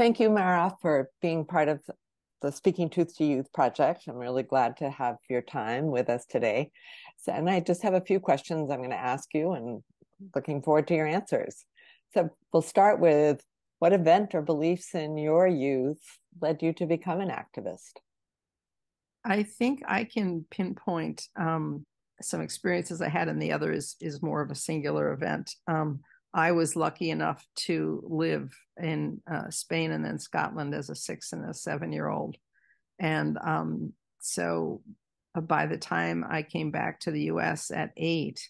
thank you, Mara, for being part of the Speaking Truth to Youth project. I'm really glad to have your time with us today. So, and I just have a few questions I'm going to ask you and looking forward to your answers. So we'll start with what event or beliefs in your youth led you to become an activist? I think I can pinpoint um, some experiences I had, and the other is is more of a singular event. Um, I was lucky enough to live in uh, Spain and then Scotland as a six and a seven year old. And um, so uh, by the time I came back to the US at eight,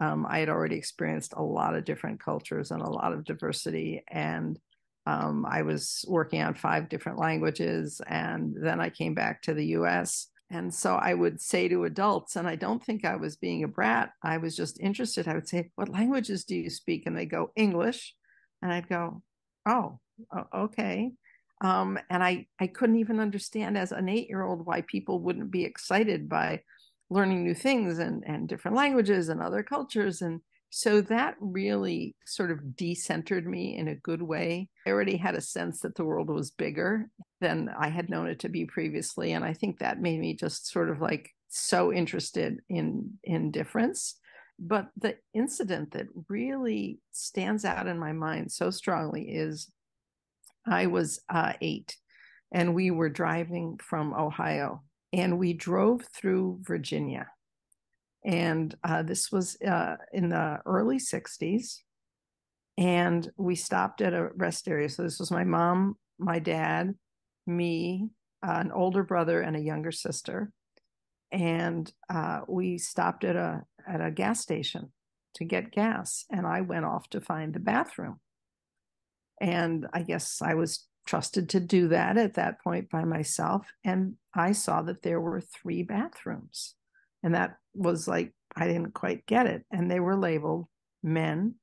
um, I had already experienced a lot of different cultures and a lot of diversity. And um, I was working on five different languages. And then I came back to the US and so I would say to adults, and I don't think I was being a brat, I was just interested. I would say, What languages do you speak? And they go, English. And I'd go, Oh, okay. Um, and I, I couldn't even understand as an eight year old why people wouldn't be excited by learning new things and, and different languages and other cultures. And so that really sort of decentered me in a good way. I already had a sense that the world was bigger than I had known it to be previously. And I think that made me just sort of like so interested in in difference. But the incident that really stands out in my mind so strongly is I was uh, eight and we were driving from Ohio and we drove through Virginia. And uh, this was uh, in the early 60s. And we stopped at a rest area. So this was my mom, my dad, me, uh, an older brother, and a younger sister, and uh, we stopped at a at a gas station to get gas, and I went off to find the bathroom. And I guess I was trusted to do that at that point by myself, and I saw that there were three bathrooms, and that was like I didn't quite get it, and they were labeled men,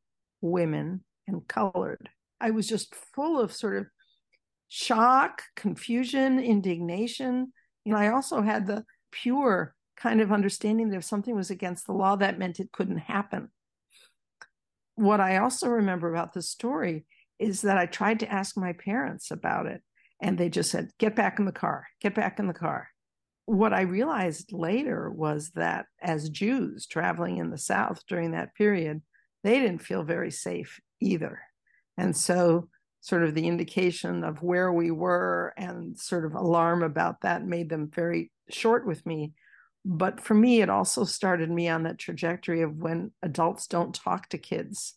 women, and colored. I was just full of sort of shock, confusion, indignation. Know, I also had the pure kind of understanding that if something was against the law, that meant it couldn't happen. What I also remember about the story is that I tried to ask my parents about it, and they just said, Get back in the car, get back in the car. What I realized later was that as Jews traveling in the South during that period, they didn't feel very safe either. And so sort of the indication of where we were and sort of alarm about that made them very short with me. But for me, it also started me on that trajectory of when adults don't talk to kids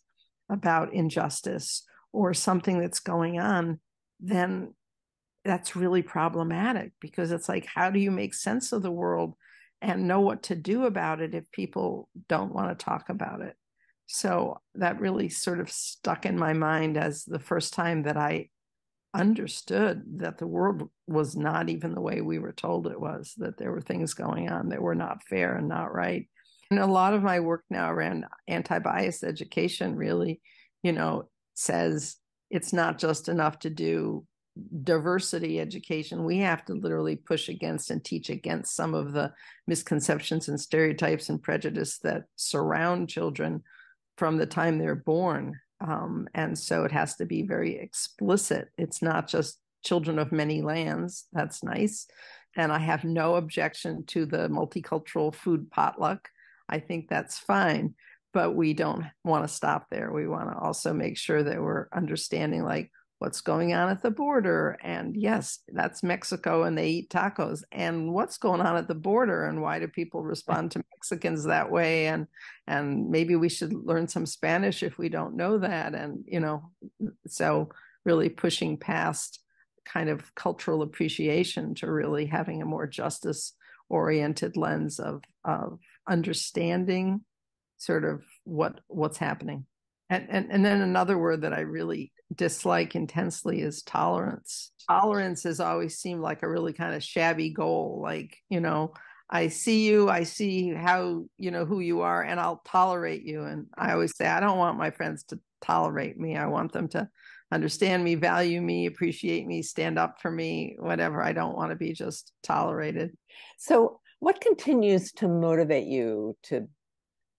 about injustice or something that's going on, then that's really problematic because it's like, how do you make sense of the world and know what to do about it if people don't want to talk about it? So that really sort of stuck in my mind as the first time that I understood that the world was not even the way we were told it was, that there were things going on that were not fair and not right. And a lot of my work now around anti bias education really, you know, says it's not just enough to do diversity education. We have to literally push against and teach against some of the misconceptions and stereotypes and prejudice that surround children from the time they're born. Um, and so it has to be very explicit. It's not just children of many lands. That's nice. And I have no objection to the multicultural food potluck. I think that's fine. But we don't want to stop there. We want to also make sure that we're understanding like what's going on at the border. And yes, that's Mexico and they eat tacos. And what's going on at the border and why do people eh. respond to Mexicans that way? And and maybe we should learn some Spanish if we don't know that. And you know, so really pushing past kind of cultural appreciation to really having a more justice oriented lens of of understanding sort of what what's happening. And, and and then another word that I really dislike intensely is tolerance. Tolerance has always seemed like a really kind of shabby goal. Like, you know, I see you, I see how, you know, who you are, and I'll tolerate you. And I always say, I don't want my friends to tolerate me. I want them to understand me, value me, appreciate me, stand up for me, whatever. I don't want to be just tolerated. So, what continues to motivate you to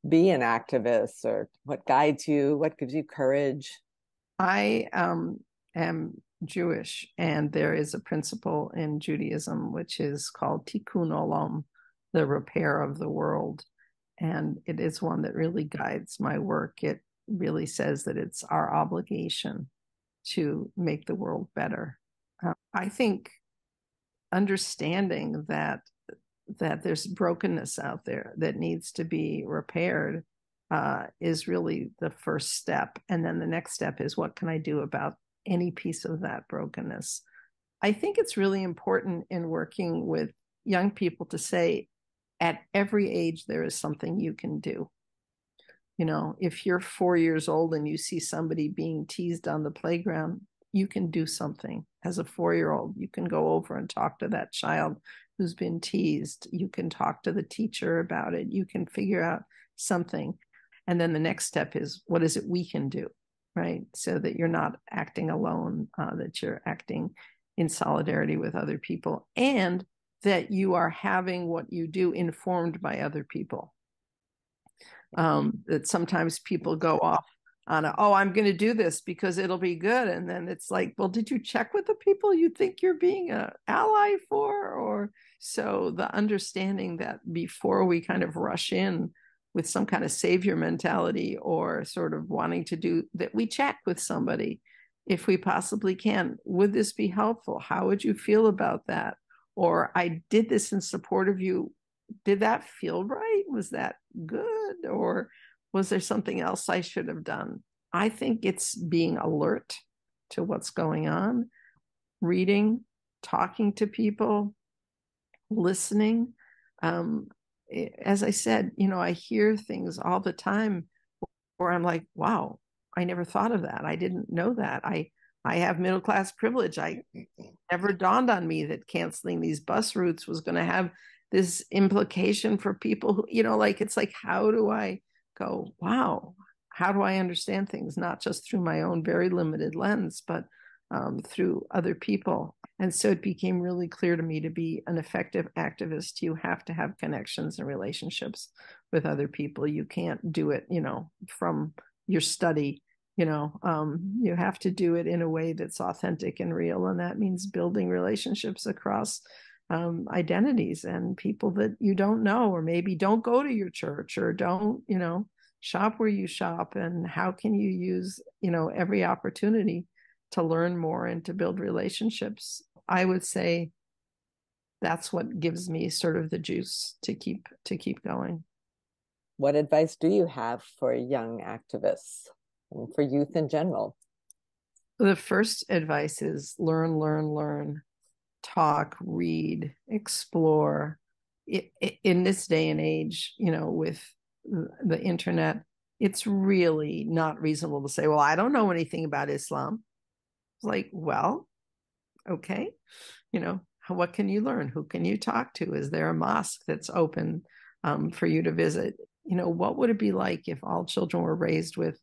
be an activist or what guides you? What gives you courage? I um, am Jewish, and there is a principle in Judaism which is called tikkun olam, the repair of the world. And it is one that really guides my work. It really says that it's our obligation to make the world better. Uh, I think understanding that that there's brokenness out there that needs to be repaired uh, is really the first step. And then the next step is what can I do about any piece of that brokenness? I think it's really important in working with young people to say, at every age, there is something you can do. You know, if you're four years old and you see somebody being teased on the playground, you can do something as a four year old. You can go over and talk to that child who's been teased. You can talk to the teacher about it. You can figure out something. And then the next step is what is it we can do, right? So that you're not acting alone, uh, that you're acting in solidarity with other people, and that you are having what you do informed by other people. Um, that sometimes people go off on a, oh, I'm going to do this because it'll be good. And then it's like, well, did you check with the people you think you're being an ally for? Or so the understanding that before we kind of rush in with some kind of savior mentality or sort of wanting to do that we check with somebody if we possibly can. Would this be helpful? How would you feel about that? Or i did this in support of you. Did that feel right? Was that good? Or was there something else i should have done? I think it's being alert to what's going on reading talking to people listening um, as I said, you know, I hear things all the time where I'm like, wow, I never thought of that. I didn't know that. I I have middle class privilege. I never dawned on me that canceling these bus routes was going to have this implication for people who, you know, like it's like, how do I go, wow, how do I understand things, not just through my own very limited lens, but um, through other people. And so it became really clear to me to be an effective activist, you have to have connections and relationships with other people. You can't do it, you know, from your study. You know, um, you have to do it in a way that's authentic and real. And that means building relationships across um, identities and people that you don't know, or maybe don't go to your church or don't, you know, shop where you shop. And how can you use, you know, every opportunity to learn more and to build relationships i would say that's what gives me sort of the juice to keep to keep going. What advice do you have for young activists and for youth in general? The first advice is learn learn learn talk read explore. It, it, in this day and age you know with the internet it's really not reasonable to say well i don't know anything about islam like, well, okay, you know, what can you learn? Who can you talk to? Is there a mosque that's open um, for you to visit? You know, what would it be like if all children were raised with,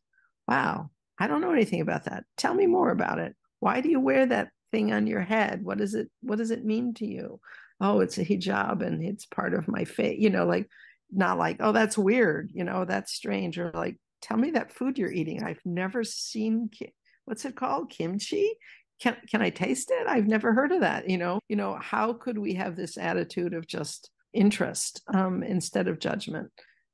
wow, I don't know anything about that. Tell me more about it. Why do you wear that thing on your head? What does it what does it mean to you? Oh, it's a hijab and it's part of my faith. You know, like not like, oh, that's weird, you know, that's strange, or like, tell me that food you're eating. I've never seen what's it called? Kimchi? Can can I taste it? I've never heard of that. You know, you know, how could we have this attitude of just interest um, instead of judgment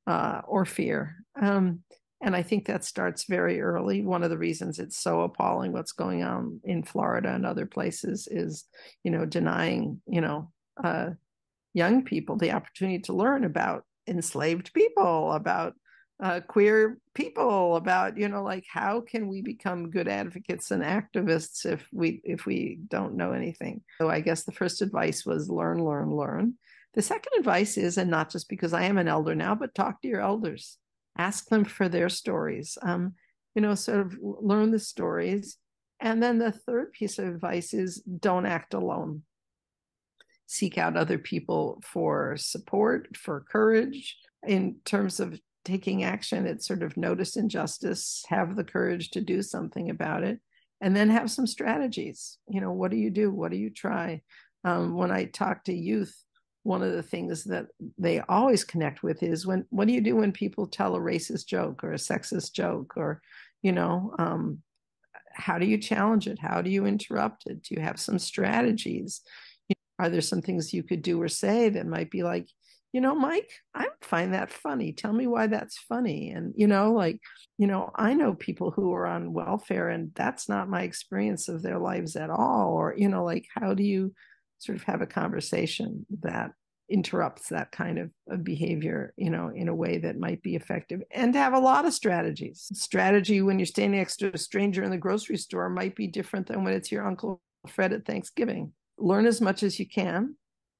uh, or fear? Um, and I think that starts very early. One of the reasons it's so appalling what's going on in Florida and other places is, you know, denying, you know, uh, young people the opportunity to learn about enslaved people, about uh, queer people about you know like how can we become good advocates and activists if we if we don't know anything? So i guess the first advice was learn learn learn. The second advice is and not just because i am an elder now but talk to your elders. Ask them for their stories um, you know sort of learn the stories. And then the third piece of advice is don't act alone. Seek out other people for support for courage in terms of taking action it's sort of notice injustice have the courage to do something about it and then have some strategies you know what do you do what do you try um, when i talk to youth one of the things that they always connect with is when what do you do when people tell a racist joke or a sexist joke or you know um, how do you challenge it? How do you interrupt it? Do you have some strategies? You know, are there some things you could do or say that might be like, you know, Mike, I find that funny. Tell me why that's funny. And, you know, like, you know, I know people who are on welfare and that's not my experience of their lives at all. Or, you know, like, how do you sort of have a conversation that interrupts that kind of, of behavior, you know, in a way that might be effective and have a lot of strategies. Strategy when you're standing next to a stranger in the grocery store might be different than when it's your Uncle Fred at Thanksgiving. Learn as much as you can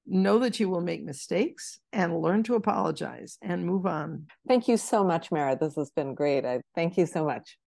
know that you will make mistakes and learn to apologize and move on. Thank you so much, Mara. This has been great. I thank you so much.